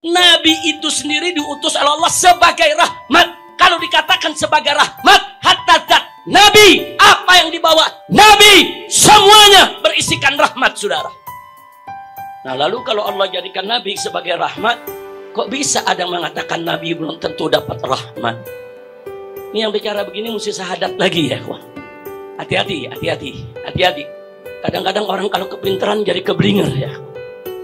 Nabi itu sendiri diutus oleh Allah sebagai rahmat. Kalau dikatakan sebagai rahmat, hatta zat Nabi, apa yang dibawa Nabi, semuanya berisikan rahmat, saudara. Nah lalu kalau Allah jadikan Nabi sebagai rahmat, kok bisa ada yang mengatakan Nabi belum tentu dapat rahmat? Ini yang bicara begini mesti sahadat lagi ya, kawan. Hati-hati, hati-hati, hati-hati. Kadang-kadang orang kalau kepintaran jadi keblinger ya.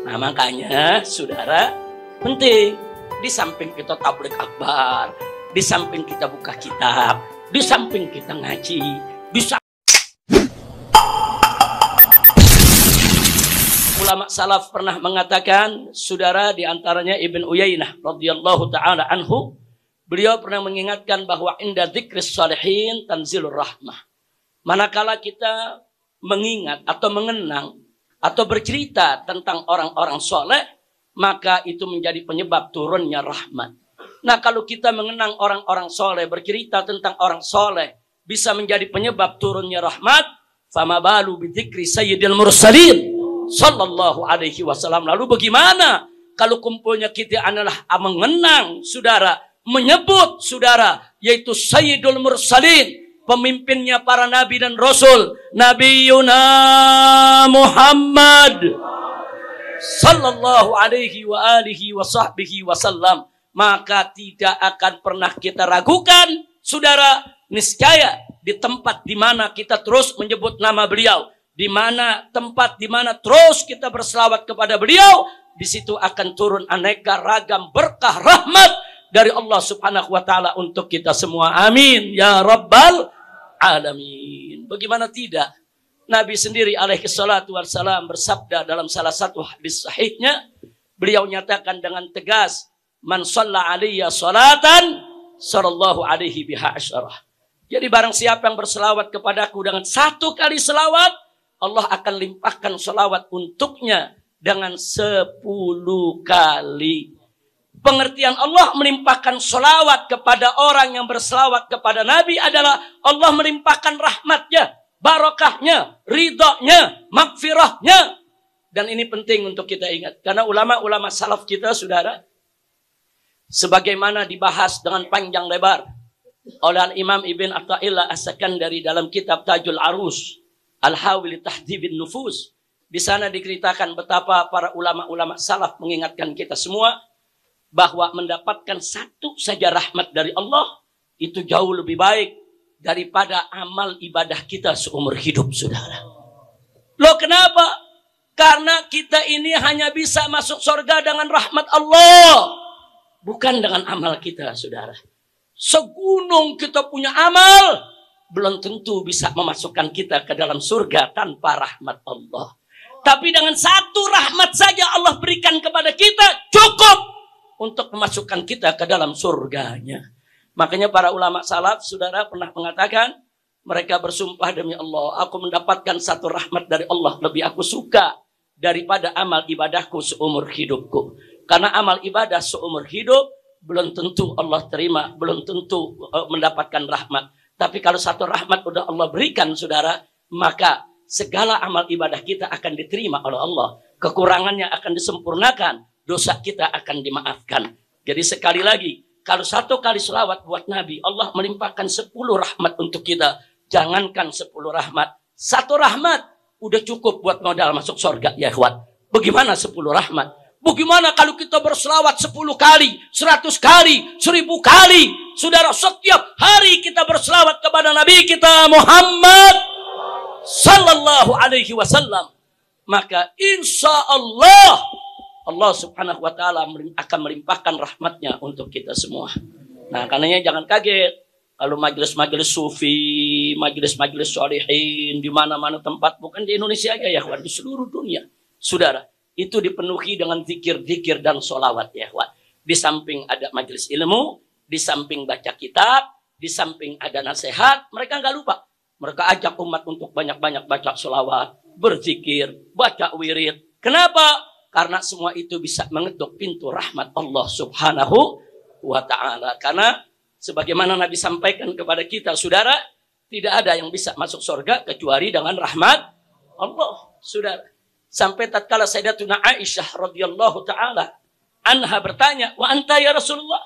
Nah makanya, saudara, penting. Di samping kita tablik akbar, di samping kita buka kitab, di samping kita ngaji, di ulama salaf pernah mengatakan, saudara di antaranya Ibn Uyainah radhiyallahu taala anhu, beliau pernah mengingatkan bahwa inda dzikris salihin tanzilur rahmah. Manakala kita mengingat atau mengenang atau bercerita tentang orang-orang soleh, maka itu menjadi penyebab turunnya rahmat. Nah kalau kita mengenang orang-orang soleh, bercerita tentang orang soleh, bisa menjadi penyebab turunnya rahmat, fama balu bidzikri sayyidil mursalin sallallahu alaihi wasallam. Lalu bagaimana kalau kumpulnya kita adalah mengenang saudara, menyebut saudara, yaitu sayyidul mursalin, pemimpinnya para nabi dan rasul, Nabi Yuna Muhammad sallallahu alaihi wa alihi wa sahbihi wasallam maka tidak akan pernah kita ragukan, saudara, niscaya di tempat di mana kita terus menyebut nama beliau, di mana tempat di mana terus kita berselawat kepada beliau, di situ akan turun aneka ragam berkah rahmat dari Allah Subhanahu wa taala untuk kita semua. Amin ya rabbal alamin. Bagaimana tidak? Nabi sendiri alaihi salatu wassalam bersabda dalam salah satu hadis sahihnya, beliau nyatakan dengan tegas, Man shalla alaiya salatan sallallahu alaihi biha asyarah. Jadi barang siapa yang berselawat kepadaku dengan satu kali selawat, Allah akan limpahkan selawat untuknya dengan sepuluh kali. Pengertian Allah melimpahkan selawat kepada orang yang berselawat kepada Nabi adalah Allah melimpahkan rahmatnya, barokahnya, ridhonya, makfirahnya. Dan ini penting untuk kita ingat. Karena ulama-ulama salaf kita, saudara, sebagaimana dibahas dengan panjang lebar oleh Imam Ibn Atta'illah As-Sakan dari dalam kitab Tajul Arus Al-Hawil Tahdibin Nufus di sana diceritakan betapa para ulama-ulama salaf mengingatkan kita semua bahwa mendapatkan satu saja rahmat dari Allah itu jauh lebih baik daripada amal ibadah kita seumur hidup saudara. Loh kenapa? Karena kita ini hanya bisa masuk surga dengan rahmat Allah. Bukan dengan amal kita, saudara. Segunung kita punya amal, belum tentu bisa memasukkan kita ke dalam surga tanpa rahmat Allah. Tapi dengan satu rahmat saja Allah berikan kepada kita cukup untuk memasukkan kita ke dalam surganya. Makanya para ulama salaf, saudara pernah mengatakan, mereka bersumpah demi Allah, aku mendapatkan satu rahmat dari Allah lebih aku suka daripada amal ibadahku seumur hidupku. Karena amal ibadah seumur hidup belum tentu Allah terima, belum tentu uh, mendapatkan rahmat. Tapi kalau satu rahmat udah Allah berikan saudara, maka segala amal ibadah kita akan diterima oleh Allah. Kekurangannya akan disempurnakan, dosa kita akan dimaafkan. Jadi sekali lagi, kalau satu kali selawat buat Nabi, Allah melimpahkan sepuluh rahmat untuk kita. Jangankan sepuluh rahmat, satu rahmat udah cukup buat modal masuk surga ya ikhwan. Bagaimana sepuluh rahmat? Bagaimana kalau kita berselawat 10 kali, 100 kali, 1000 kali? Saudara, setiap hari kita berselawat kepada Nabi kita Muhammad sallallahu alaihi wasallam. Maka insya Allah Allah subhanahu wa ta'ala akan melimpahkan rahmatnya untuk kita semua. Nah, karenanya jangan kaget. Kalau majelis-majelis sufi, majelis-majelis solehin, di mana-mana tempat, bukan di Indonesia aja ya, di seluruh dunia. Saudara, itu dipenuhi dengan zikir-zikir dan solawat ya kawan. Di samping ada majelis ilmu, di samping baca kitab, di samping ada nasihat, mereka nggak lupa. Mereka ajak umat untuk banyak-banyak baca solawat, berzikir, baca wirid. Kenapa? Karena semua itu bisa mengetuk pintu rahmat Allah subhanahu wa ta'ala. Karena sebagaimana Nabi sampaikan kepada kita, saudara, tidak ada yang bisa masuk surga kecuali dengan rahmat Allah, saudara. Sampai tatkala Sayyidatuna Aisyah radhiyallahu taala anha bertanya, "Wa anta ya Rasulullah?"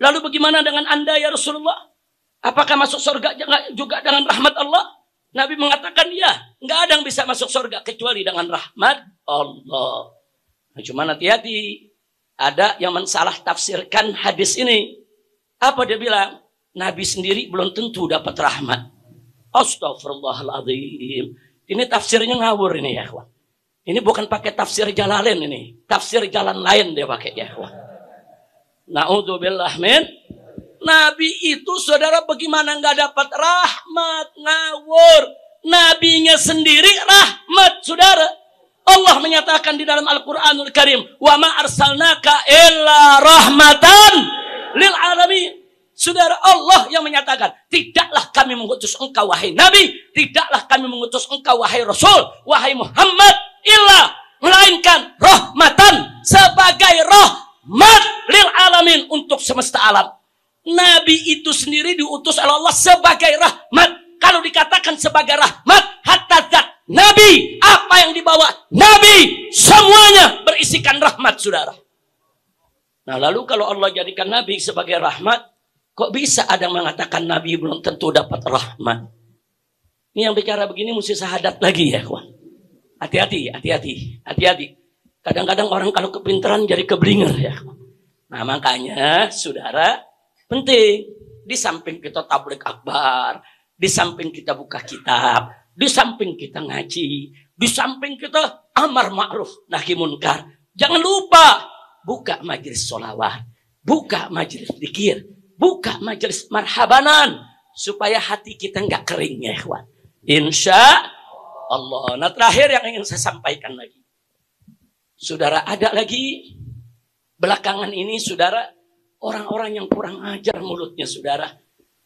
Lalu bagaimana dengan Anda ya Rasulullah? Apakah masuk surga juga dengan rahmat Allah? Nabi mengatakan, "Ya, nggak ada yang bisa masuk surga kecuali dengan rahmat Allah." Nah, cuma hati-hati. Ada yang mensalah tafsirkan hadis ini. Apa dia bilang? Nabi sendiri belum tentu dapat rahmat. Astagfirullahaladzim. Ini tafsirnya ngawur ini ya. Ini bukan pakai tafsir jalalain ini. Tafsir jalan lain dia pakai ya. Na'udzubillah min. Nabi itu saudara bagaimana nggak dapat rahmat ngawur. Nabinya sendiri rahmat saudara. Allah menyatakan di dalam Al-Quranul Karim. Wa ma arsalnaka illa rahmatan lil alamin. Saudara Allah yang menyatakan, tidaklah kami mengutus engkau wahai Nabi, tidaklah kami mengutus engkau wahai Rasul, wahai Muhammad, illa melainkan rahmatan sebagai rahmat lil alamin untuk semesta alam. Nabi itu sendiri diutus oleh Allah sebagai rahmat. Kalau dikatakan sebagai rahmat, hatta zat Nabi, apa yang dibawa Nabi, semuanya berisikan rahmat, saudara. Nah lalu kalau Allah jadikan Nabi sebagai rahmat, Kok bisa ada yang mengatakan Nabi belum tentu dapat rahmat? Ini yang bicara begini mesti sahadat lagi ya kawan. Hati-hati, hati-hati, hati-hati. Kadang-kadang orang kalau kepintaran jadi keblinger ya. Nah makanya saudara penting. Di samping kita tablik akbar, di samping kita buka kitab, di samping kita ngaji, di samping kita amar ma'ruf nahi munkar. Jangan lupa buka majelis solawat, buka majelis dikir, Buka majelis marhabanan. Supaya hati kita nggak kering ya ikhwan. Insya Allah. Nah terakhir yang ingin saya sampaikan lagi. Saudara ada lagi. Belakangan ini saudara. Orang-orang yang kurang ajar mulutnya saudara.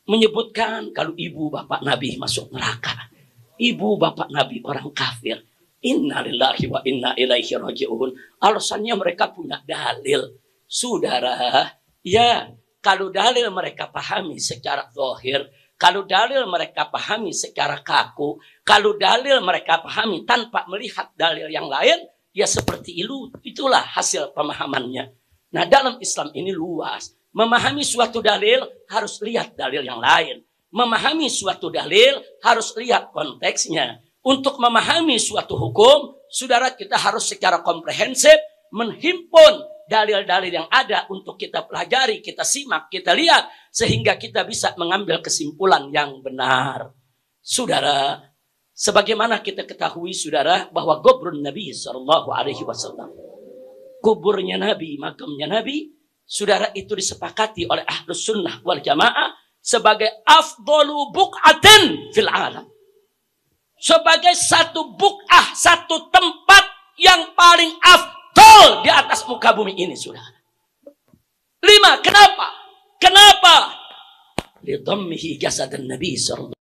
Menyebutkan kalau ibu bapak Nabi masuk neraka. Ibu bapak Nabi orang kafir. Innalillahi wa inna ilaihi raji'un. Alasannya mereka punya dalil. Saudara, ya kalau dalil mereka pahami secara zahir, kalau dalil mereka pahami secara kaku, kalau dalil mereka pahami tanpa melihat dalil yang lain, ya seperti itu, itulah hasil pemahamannya. Nah dalam Islam ini luas. Memahami suatu dalil harus lihat dalil yang lain. Memahami suatu dalil harus lihat konteksnya. Untuk memahami suatu hukum, saudara kita harus secara komprehensif menghimpun dalil-dalil yang ada untuk kita pelajari, kita simak, kita lihat sehingga kita bisa mengambil kesimpulan yang benar. Saudara, sebagaimana kita ketahui saudara bahwa gobrun Nabi Shallallahu Alaihi Wasallam, kuburnya Nabi, makamnya Nabi, saudara itu disepakati oleh ahlus sunnah wal jamaah sebagai afdolu buk'atin fil alam. Sebagai satu buk'ah, satu tempat yang paling afdol di atas muka bumi ini, sudah. Lima, kenapa? Kenapa? Lidhammihi jasad Nabi sallallahu